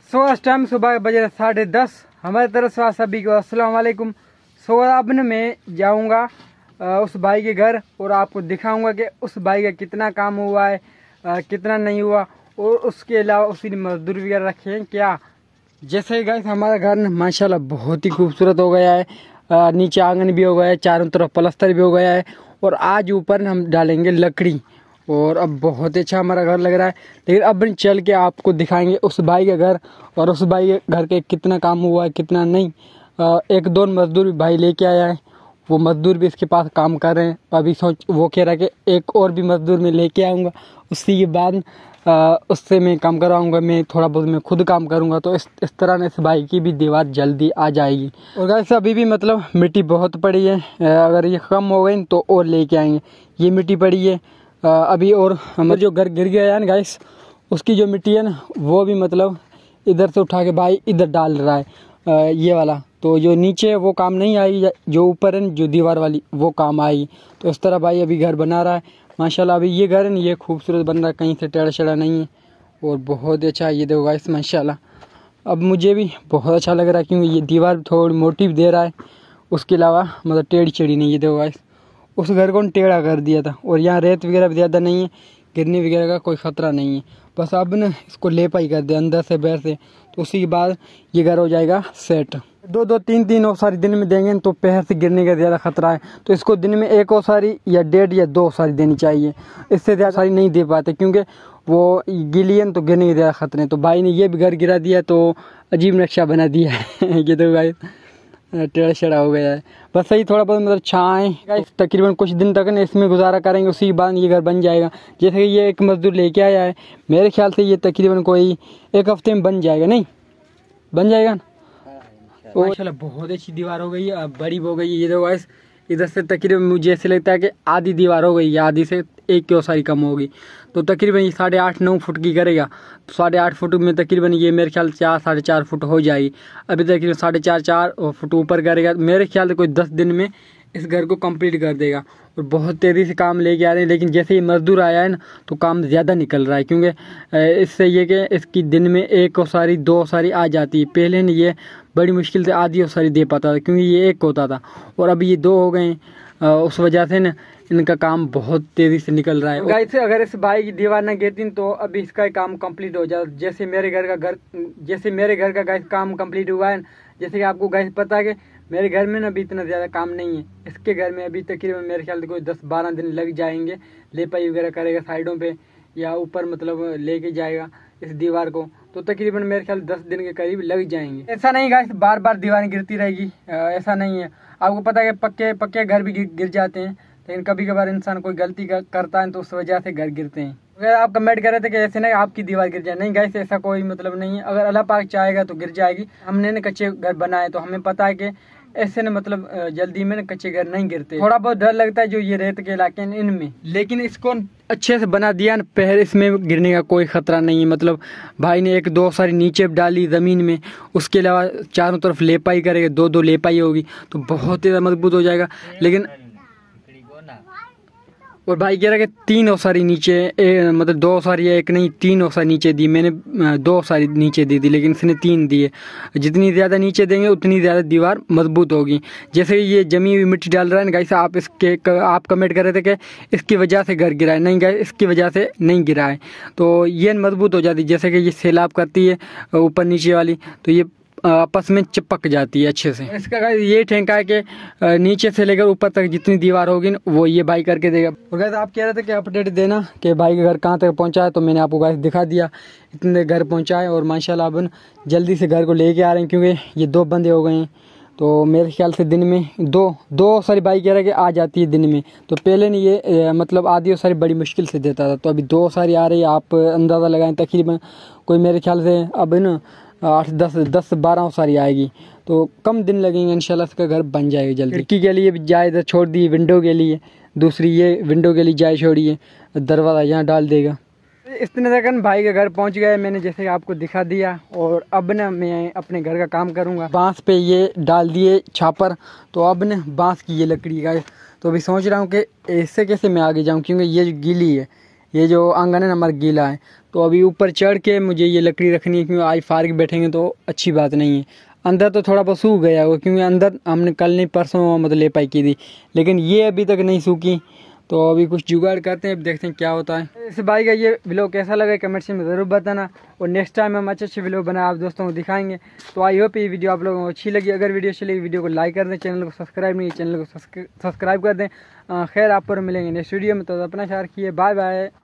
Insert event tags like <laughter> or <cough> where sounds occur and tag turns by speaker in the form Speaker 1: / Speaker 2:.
Speaker 1: सो इस टाइम सुबह बजे साढ़े दस। हमारे तरफ़ से सभी को अस्सलाम वालेकुम। सो अब मैं जाऊँगा उस भाई के घर और आपको दिखाऊँगा कि उस भाई का कितना काम हुआ है कितना नहीं हुआ और उसके अलावा उसकी मजदूर वगैरह रखे हैं। क्या? जैसे गए हमारा घर माशाल्लाह बहुत ही खूबसूरत हो गया है। नीचे आँगन भी हो गया है, चारों तरफ़ प्लस्तर भी हो गया है और आज ऊपर हम डालेंगे लकड़ी। और अब बहुत ही अच्छा हमारा घर लग रहा है। लेकिन अब चल के आपको दिखाएँगे उस भाई का घर और उस भाई के घर के कितना काम हुआ है, कितना नहीं। एक दो मजदूर भी भाई लेके आया है। वो मजदूर भी इसके पास काम कर रहे हैं। अभी सोच, वो कह रहा है कि एक और भी मजदूर मैं लेके आऊँगा। उसी के बाद उससे मैं काम करवाऊँगा, मैं थोड़ा बहुत मैं खुद काम करूँगा। तो इस इस तरह ने इस भाई की भी दीवार जल्दी आ जाएगी। और वैसे अभी भी मतलब मिट्टी बहुत पड़ी है। अगर ये कम हो गई तो और लेके आएँगे। ये मिट्टी पड़ी है। अभी और हमारे जो घर गिर गया है ना गाइस उसकी जो मिट्टी है ना, वो भी मतलब इधर से उठा के भाई इधर डाल रहा है ये वाला। तो जो नीचे है, वो काम नहीं आई, जो ऊपर है जो दीवार वाली, वो काम आई। तो इस तरह भाई अभी घर बना रहा है। माशाल्लाह, अभी ये घर है ना, ये खूबसूरत बन रहा है, कहीं से टेढ़ा शेढ़ा नहीं है। और बहुत अच्छा ये देखो गाइस माशाल्लाह। अब मुझे भी बहुत अच्छा लग रहा है, क्योंकि ये दीवार थोड़ी मोटी भी दे रहा है, उसके अलावा मतलब टेढ़ी चेढ़ी नहीं ये देखो गाइस उस घर को टेढ़ा कर दिया था। और यहाँ रेत वगैरह भी ज़्यादा नहीं है, गिरने वगैरह का कोई ख़तरा नहीं है। बस अब न इसको लेपाई कर दे, अंदर से बाहर से तो उसी के बाद ये घर हो जाएगा सेट। दो दो, तीन तीन ओसारी दिन में देंगे तो पैर से गिरने का ज़्यादा खतरा है। तो इसको दिन में एक ओसारी या डेढ़ या दो ओसारी देनी चाहिए। इससे ज़्यादा सारी नहीं दे पाते क्योंकि वो गिली है तो गिरने के ज़्यादा खतरे हैं। तो भाई ने ये भी घर गिरा दिया तो अजीब नक्शा बना दिया है। <laughs> ये तो भाई। टेढ़ा शेढ़ा हो गया है। बस सही थोड़ा बहुत मतलब छाएँ तकरीबन कुछ दिन तक ना इसमें गुजारा करेंगे उसी के बाद ये घर बन जाएगा। जैसे कि ये एक मजदूर लेके आया है मेरे ख्याल से ये तकरीबन कोई एक हफ़्ते में बन जाएगा नहीं? बन जाएगा ना? माशाल्लाह बहुत अच्छी दीवार हो गई है बड़ी हो गई है। ये देखो गाइस इधर से तकरीबन मुझे ऐसे लगता है कि आधी दीवार हो गई है आधी से एक की ओसारी कम होगी? तो तकरीबन साढ़े आठ, नौ फुट की करेगा। तो साढ़े आठ फुट में तकरीबन ये मेरे ख्याल चार, साढ़े चार फुट हो जाएगी। अभी तकरीबन साढ़े चार चार फुट ऊपर करेगा। मेरे ख्याल से कोई दस दिन में इस घर को कंप्लीट कर देगा। और बहुत तेज़ी से काम लेके आ रहे हैं, लेकिन जैसे ही मजदूर आया है ना तो काम ज़्यादा निकल रहा है। क्योंकि इससे ये कि इसकी दिन में एक ओसारी, दो ओसारी आ जाती है। पहले ने ये बड़ी मुश्किल से आधी ओसारी दे पाता था, क्योंकि ये एक होता था। और अभी ये दो हो गए उस वजह से ना इनका काम बहुत तेज़ी से निकल रहा है। गाइस, अगर इस भाई की दीवार ना गिरती तो अभी इसका काम कंप्लीट हो जाता जैसे मेरे घर का घर, जैसे मेरे घर का गाइस काम कंप्लीट हुआ है जैसे कि आपको गाइस पता है कि मेरे घर में ना अभी इतना ज़्यादा काम नहीं है। इसके घर में अभी तकरीबन मेरे ख्याल से कोई दस बारह दिन लग जाएँगे। लेपाई वगैरह करेगा साइडों पे या ऊपर मतलब लेके जाएगा इस दीवार को। तो तकरीबन मेरे ख्याल दस दिन के करीब लग जाएँगे। ऐसा नहीं गाइस बार बार दीवारें गिरती रहेगी। ऐसा नहीं है। आपको पता है पक्के पक्के घर भी गिर जाते हैं। लेकिन कभी कभार इंसान कोई गलती करता है तो उस वजह से घर गिरते हैं। अगर आप कमेंट कर रहे थे कि ऐसे नहीं, आपकी दीवार गिर जाए। नहीं गाइस ऐसा कोई मतलब नहीं है। अगर अल्लाह पाक चाहेगा तो गिर जाएगी। हमने ना कच्चे घर बनाए तो हमें पता है कि ऐसे ना मतलब जल्दी में ना कच्चे घर नहीं गिरते। थोड़ा बहुत डर लगता है जो ये रेत के इलाके हैं इनमें। लेकिन इसको अच्छे से बना दिया ना पैर इसमें गिरने का कोई खतरा नहीं है। मतलब भाई ने एक दो सारी नीचे डाली ज़मीन में, उसके अलावा चारों तरफ़ लेपाई करेगा दो दो लेपाई होगी तो बहुत ही मज़बूत हो जाएगा। लेकिन और भाई कह रहा है कि तीन ओसारी नीचे ए, मतलब दो ओसारी एक नहीं तीन ओसारी नीचे दी मैंने दो ओसारी नीचे दी थी लेकिन इसने तीन दिए। जितनी ज़्यादा नीचे देंगे उतनी ज़्यादा दीवार मज़बूत होगी। जैसे ये जमी हुई मिट्टी डाल रहा है ना गाइस आप इसके आप कमेंट कर रहे थे कि इसकी वजह से घर गिरा है। नहीं गाइस इसकी वजह से नहीं गिरा है। तो ये मज़बूत हो जाती जैसे कि ये सैलाब करती है ऊपर नीचे वाली। तो ये आपस में चिपक जाती है अच्छे से। इसका ये ठेका है कि नीचे से लेकर ऊपर तक जितनी दीवार होगी वो ये भाई करके देगा। और गाइस आप कह रहे थे कि अपडेट देना कि भाई के घर कहाँ तक पहुँचा है तो मैंने आपको गाइस दिखा दिया। इतने घर पहुँचा है और माशाल्लाह अब जल्दी से घर को लेके आ रहे हैं क्योंकि ये दो बंदे हो गए हैं। तो मेरे ख्याल से दिन में दो दो सारी बाइक कह रहा है कि आ जाती है दिन में। तो पहले नहीं ये मतलब आधी और सारी बड़ी मुश्किल से देता था। तो अभी दो सारी आ रही है, आप अंदाज़ा लगाएँ, तकरीबन कोई मेरे ख्याल से अब न आठ, दस दस, बारह सारी आएगी। तो कम दिन लगेंगे, इंशाल्लाह इसका घर बन जाएगा जल्दी। खिड़की के लिए जाए छोड़ दी विंडो के लिए। दूसरी ये विंडो के लिए जाए छोड़ी है, दरवाज़ा यहाँ डाल देगा। तक न भाई के घर पहुँच गए, मैंने जैसे आपको दिखा दिया, और अब न मैं अपने घर का काम करूँगा। बाँस पे ये डाल दिए छापर तो अब न बाँस की ये लकड़ी का तो अभी सोच रहा हूँ कि इससे कैसे मैं आगे जाऊँ, क्योंकि ये गीली है ये जो आँगन है ना, हमारा गीला है। तो अभी ऊपर चढ़ के मुझे ये लकड़ी रखनी है, क्योंकि आज फार के बैठेंगे तो अच्छी बात नहीं है। अंदर तो थोड़ा बहुत सूख गया होगा, क्योंकि अंदर हमने कल नहीं, परसों मतलब ले पाई की थी। लेकिन ये अभी तक नहीं सूखी। तो अभी कुछ जुगाड़ करते हैं, अब देखते हैं क्या होता है। इस बाइक का ये व्लॉग कैसा लगा कमेंट में ज़रूर बताना। और नेक्स्ट टाइम हम अच्छे अच्छे व्लॉग बना आप दोस्तों को दिखाएँगे। तो आई होप ये वीडियो आप लोगों को अच्छी लगी। अगर वीडियो अच्छी लगी वीडियो को लाइक कर दें चैनल को सब्सक्राइब नहीं चैनल को सब्सक्राइब कर दें। खैर, आप पर मिलेंगे नेक्स्ट वीडियो में तो अपना ख्याल रखिए। Bye bye